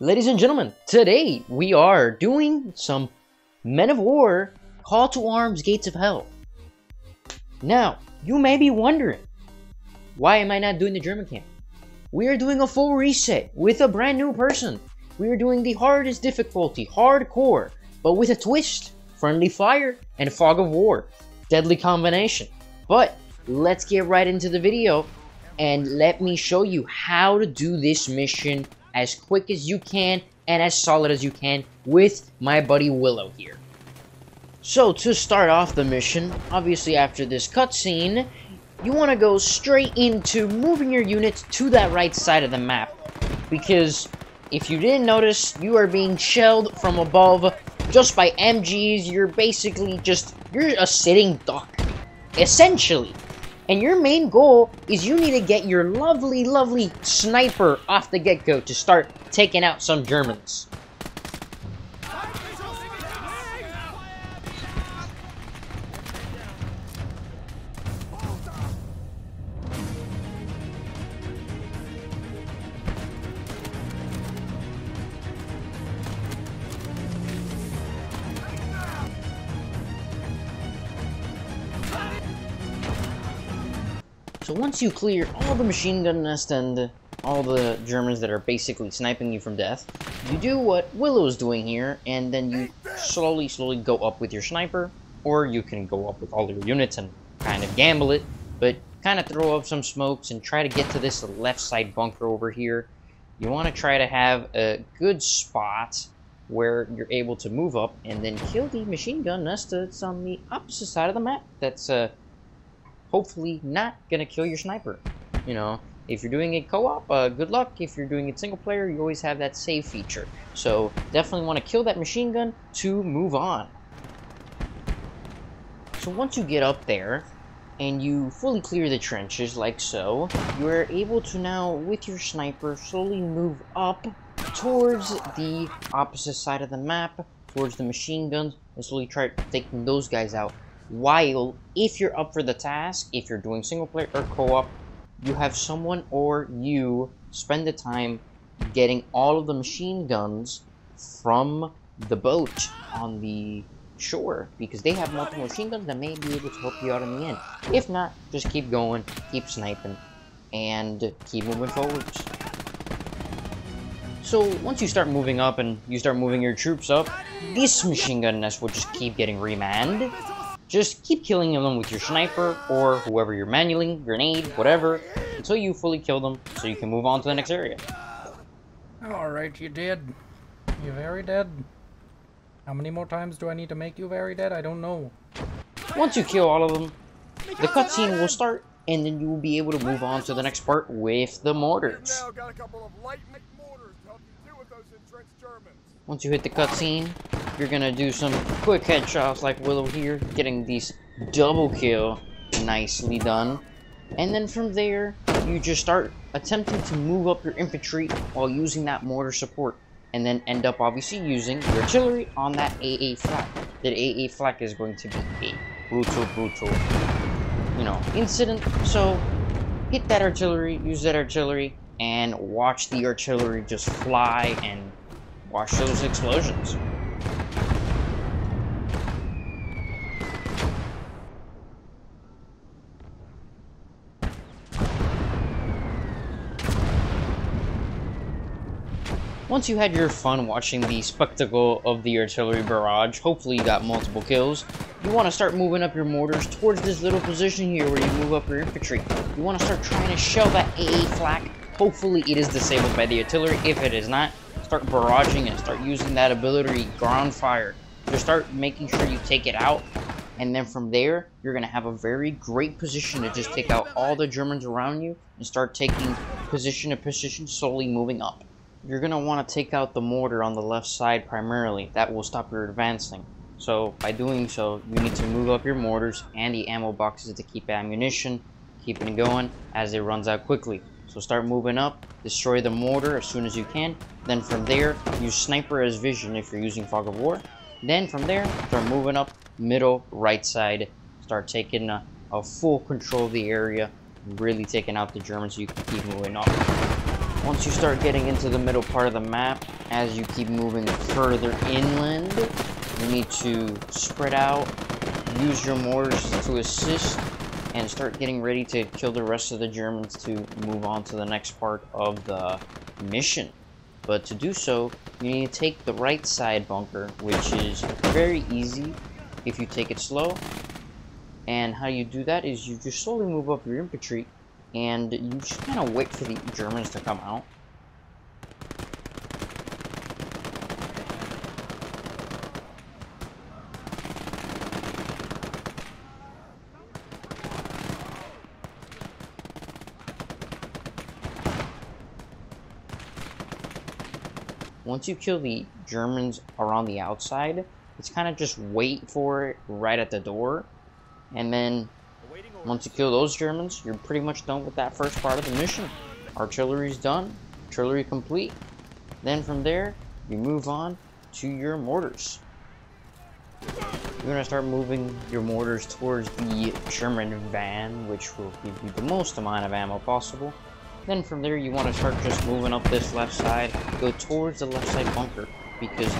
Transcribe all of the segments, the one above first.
Ladies and gentlemen, today we are doing some Men of War Call to Arms Gates of Hell. Now, you may be wondering, why am I not doing the German camp? We are doing a full reset with a brand new person. We are doing the hardest difficulty, hardcore, but with a twist. Friendly fire and fog of war. Deadly combination. But let's get right into the video and let me show you how to do this mission as quick as you can and as solid as you can with my buddy Willow here. So to start off the mission, obviously after this cutscene, you want to go straight into moving your units to that right side of the map. Because if you didn't notice, you are being shelled from above just by MGs. You're basically just, you're a sitting duck. Essentially. And your main goal is you need to get your lovely, lovely sniper off the get-go to start taking out some Germans. So once you clear all the machine gun nest and all the Germans that are basically sniping you from death, you do what Willow's doing here, and then you slowly, slowly go up with your sniper, or you can go up with all your units and kind of gamble it, but kind of throw up some smokes and try to get to this left side bunker over here. You want to try to have a good spot where you're able to move up and then kill the machine gun nest that's on the opposite side of the map. That's uh, hopefully not gonna kill your sniper. You know, if you're doing a co-op, uh, good luck. If you're doing it single player, you always have that save feature. So definitely want to kill that machine gun to move on. So once you get up there, and you fully clear the trenches like so, you're able to now, with your sniper, slowly move up towards the opposite side of the map, towards the machine guns, and slowly try taking those guys out while, if you're up for the task, if you're doing single player or co-op, you have someone or you spend the time getting all of the machine guns from the boat on the shore because they have multiple machine guns that may be able to help you out in the end. If not, just keep going, keep sniping, and keep moving forwards. So once you start moving up and you start moving your troops up, this machine gun nest will just keep getting remanned just keep killing them with your sniper or whoever you're manualing, grenade, whatever, until you fully kill them so you can move on to the next area. Alright, you dead. You very dead? How many more times do I need to make you very dead? I don't know. Once you kill all of them, the cutscene will start, and then you will be able to move on to the next part with the mortars. Once you hit the cutscene, you're gonna do some quick headshots like Willow here, getting these double kill nicely done. And then from there, you just start attempting to move up your infantry while using that mortar support. And then end up obviously using your artillery on that AA flak. That AA flak is going to be a brutal, brutal, you know, incident. So, hit that artillery, use that artillery, and watch the artillery just fly and watch those explosions. Once you had your fun watching the spectacle of the artillery barrage, hopefully you got multiple kills, you want to start moving up your mortars towards this little position here where you move up your infantry. You want to start trying to shell that AA flak. Hopefully it is disabled by the artillery. If it is not, start barraging and start using that ability, ground fire. Just start making sure you take it out. And then from there, you're going to have a very great position to just take out all the Germans around you and start taking position to position, slowly moving up. You're going to want to take out the mortar on the left side primarily. That will stop your advancing. So by doing so, you need to move up your mortars and the ammo boxes to keep ammunition, keeping it going as it runs out quickly. So start moving up, destroy the mortar as soon as you can. Then from there, use sniper as vision if you're using fog of war. Then from there, start moving up middle, right side. Start taking a, a full control of the area, really taking out the Germans so you can keep moving up. Once you start getting into the middle part of the map, as you keep moving further inland, you need to spread out, use your mortars to assist, and start getting ready to kill the rest of the Germans to move on to the next part of the mission. But to do so, you need to take the right side bunker, which is very easy if you take it slow. And how you do that is you just slowly move up your infantry, and you just kind of wait for the Germans to come out. Once you kill the Germans around the outside, it's kind of just wait for it right at the door. And then once you kill those Germans, you're pretty much done with that first part of the mission. Artillery's done, artillery complete. Then from there, you move on to your mortars. You're gonna start moving your mortars towards the German van, which will give you the most amount of ammo possible. Then from there, you want to start just moving up this left side. Go towards the left side bunker, because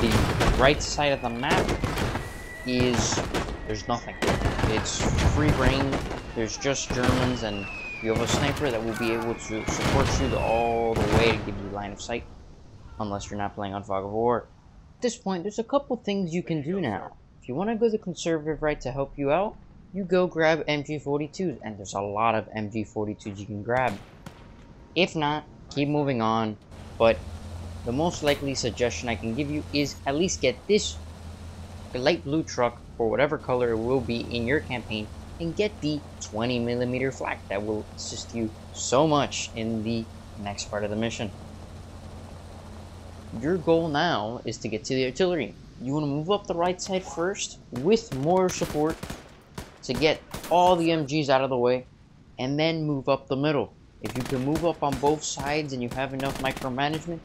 the right side of the map is... there's nothing. It's free reign, there's just Germans, and you have a sniper that will be able to support you all the way to give you line of sight. Unless you're not playing on Fog of War. At this point, there's a couple things you can do now. If you want to go the conservative right to help you out, you go grab MG42s, and there's a lot of MG42s you can grab. If not, keep moving on, but the most likely suggestion I can give you is at least get this light blue truck, or whatever color it will be in your campaign, and get the 20 millimeter flak that will assist you so much in the next part of the mission. Your goal now is to get to the artillery. You want to move up the right side first with more support to get all the MGs out of the way and then move up the middle. If you can move up on both sides and you have enough micromanagement,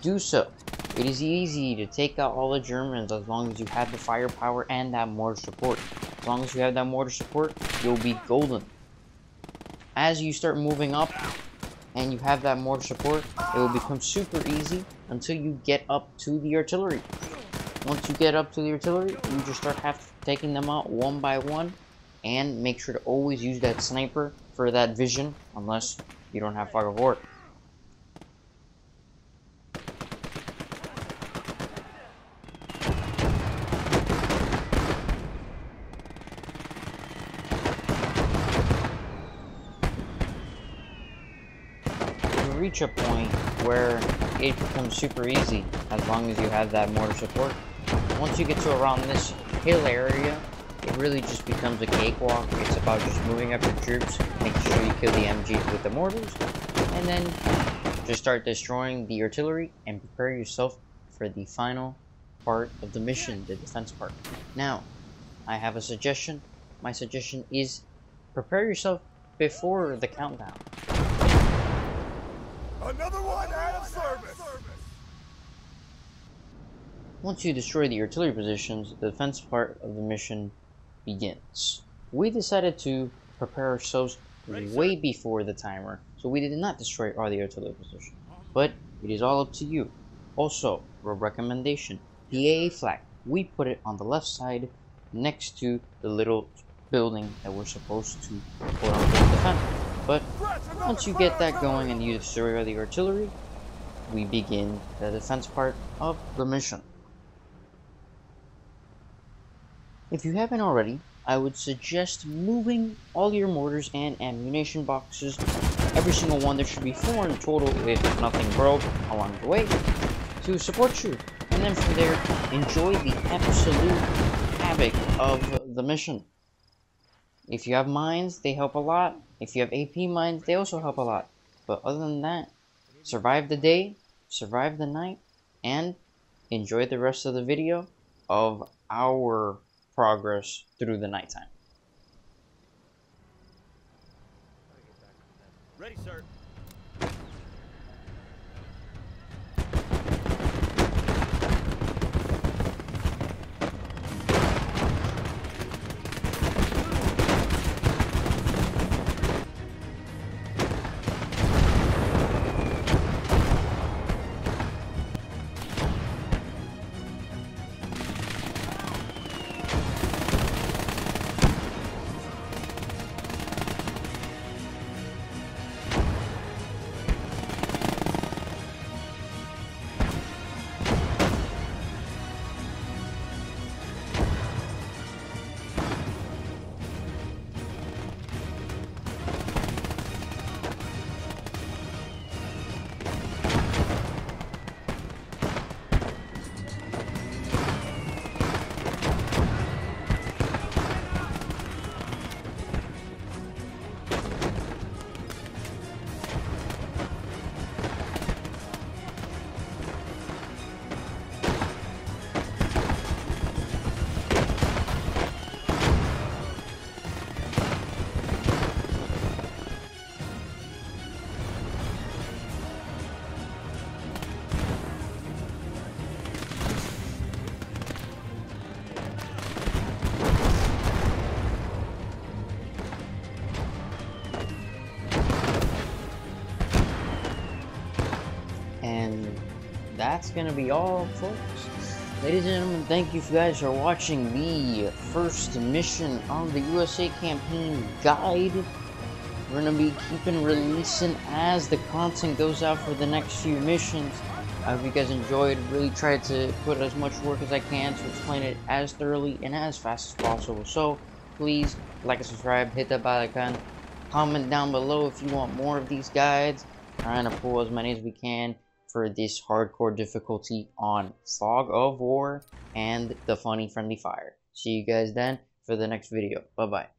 do so. It is easy to take out all the Germans as long as you have the firepower and that mortar support. As long as you have that mortar support, you'll be golden. As you start moving up and you have that mortar support, it will become super easy until you get up to the artillery. Once you get up to the artillery, you just start have taking them out one by one and make sure to always use that sniper for that vision unless you don't have fog of war. You reach a point where it becomes super easy as long as you have that mortar support. Once you get to around this hill area, it really just becomes a cakewalk. It's about just moving up your troops, making sure you kill the MGs with the mortars, and then just start destroying the artillery and prepare yourself for the final part of the mission, the defense part. Now, I have a suggestion. My suggestion is prepare yourself before the countdown. Another one out of service! Once you destroy the artillery positions, the defense part of the mission begins. We decided to prepare ourselves way before the timer, so we did not destroy all the artillery positions. But it is all up to you. Also, a recommendation, the AA flak, we put it on the left side next to the little building that we're supposed to put on the defense. But once you get that going and you destroy all the artillery, we begin the defense part of the mission. If you haven't already, I would suggest moving all your mortars and ammunition boxes, every single one, there should be four in total if nothing broke along the way, to support you. And then from there, enjoy the absolute havoc of the mission. If you have mines, they help a lot. If you have AP mines, they also help a lot. But other than that, survive the day, survive the night, and enjoy the rest of the video of our progress through the nighttime. Ready, sir. And that's gonna be all, folks. Ladies and gentlemen, thank you guys for watching the first mission of the USA campaign guide. We're gonna be keeping releasing as the content goes out for the next few missions. I hope you guys enjoyed. Really tried to put as much work as I can to explain it as thoroughly and as fast as possible. So please like and subscribe, hit that bell icon, comment down below if you want more of these guides. Trying to pull as many as we can for this hardcore difficulty on Fog of War and the Funny Friendly Fire. See you guys then for the next video. Bye bye.